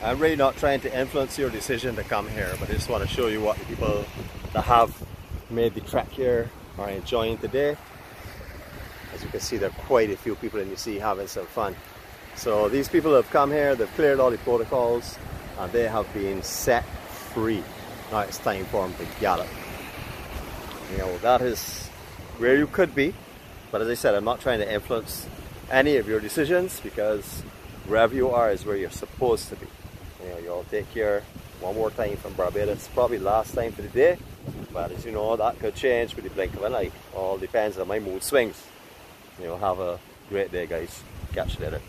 I'm really not trying to influence your decision to come here, but I just want to show you what the people that have made the trek here are enjoying today. As you can sea, there are quite a few people in see having some fun. So these people have come here, they've cleared all the protocols, and they have been set free. Now it's time for them to gallop. You know, that is where you could be. But as I said, I'm not trying to influence any of your decisions because wherever you are is where you're supposed to be. You know, you'll take care one more time from Barbados, probably last time for the day. But as you know, that could change with the blink of an eye. All depends on my mood swings. You know, have a great day guys. Catch you later.